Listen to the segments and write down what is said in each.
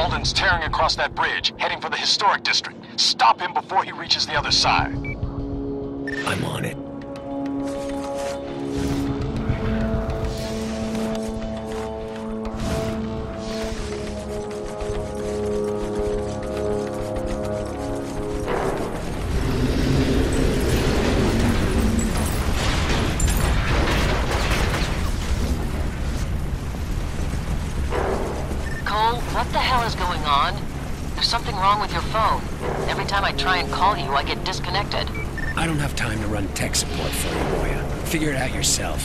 Alden's tearing across that bridge, heading for the historic district. Stop him before he reaches the other side. I'm on it. On? There's something wrong with your phone. Every time I try and call you, I get disconnected. I don't have time to run tech support for you, Moya. Figure it out yourself.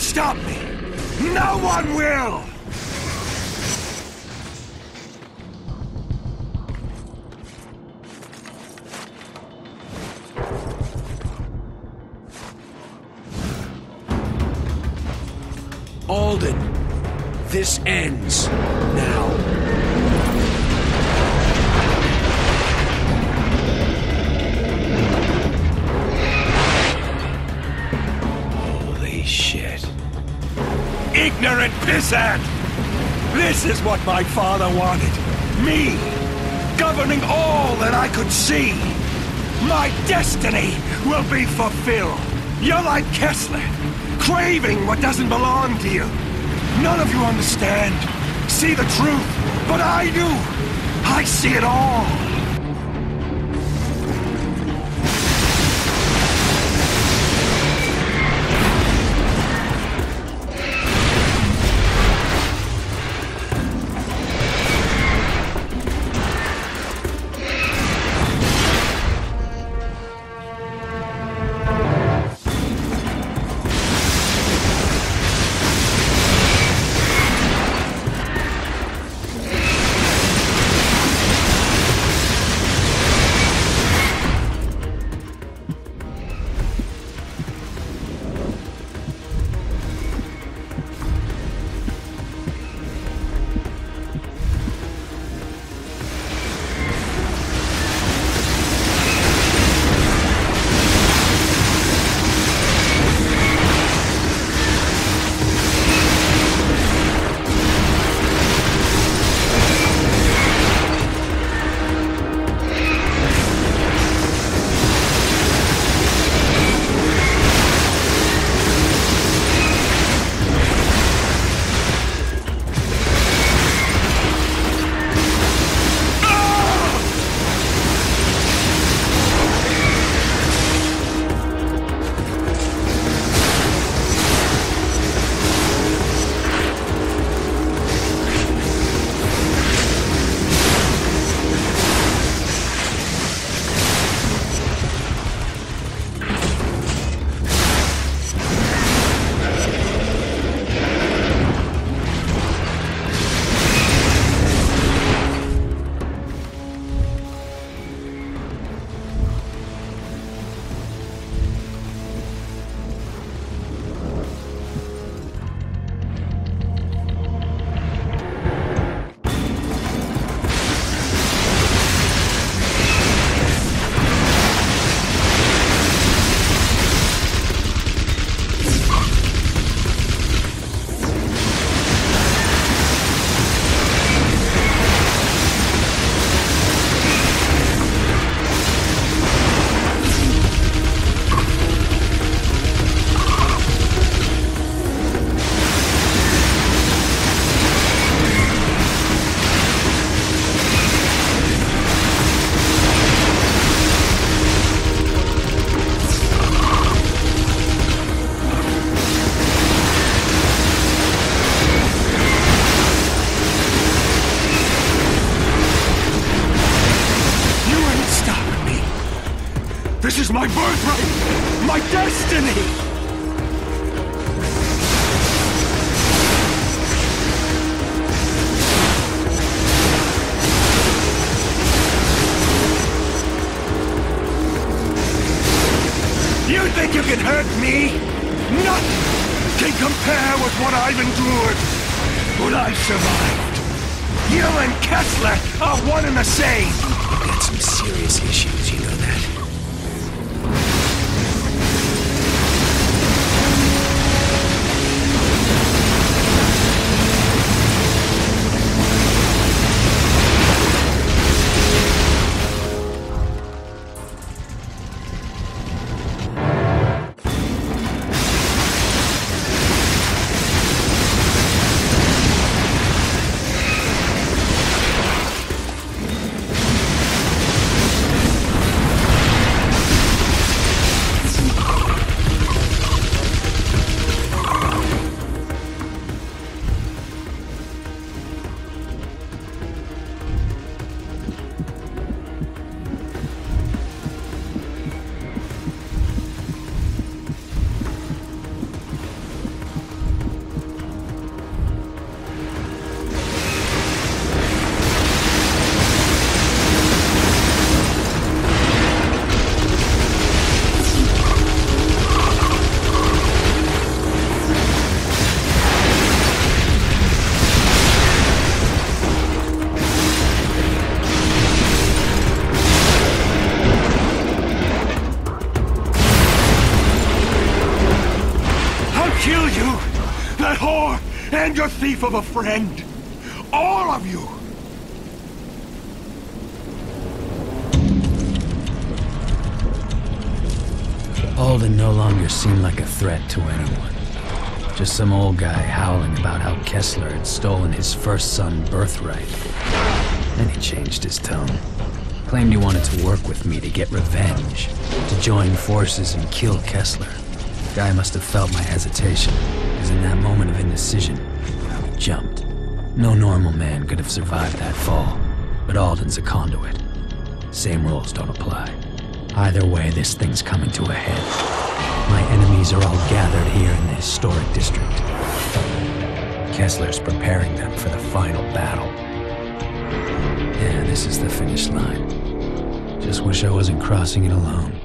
Stop me! No one will! Alden, this ends now. Ignorant pissant! This is what my father wanted. Me! Governing all that I could see! My destiny will be fulfilled! You're like Kessler, craving what doesn't belong to you. None of you understand, see the truth, but I do! I see it all! Birthright! My destiny! You think you can hurt me? Nothing can compare with what I've endured. But I've survived. You and Kessler are one and the same. You've got some serious issues, you know that. I'll kill you! That whore and your thief of a friend! All of you! Alden no longer seemed like a threat to anyone. Just some old guy howling about how Kessler had stolen his first son birthright. Then he changed his tone. Claimed he wanted to work with me to get revenge, to join forces and kill Kessler. Guy must have felt my hesitation, because in that moment of indecision, I jumped. No normal man could have survived that fall, but Alden's a conduit. Same rules don't apply. Either way, this thing's coming to a head. My enemies are all gathered here in the historic district. Kessler's preparing them for the final battle. Yeah, this is the finish line. Just wish I wasn't crossing it alone.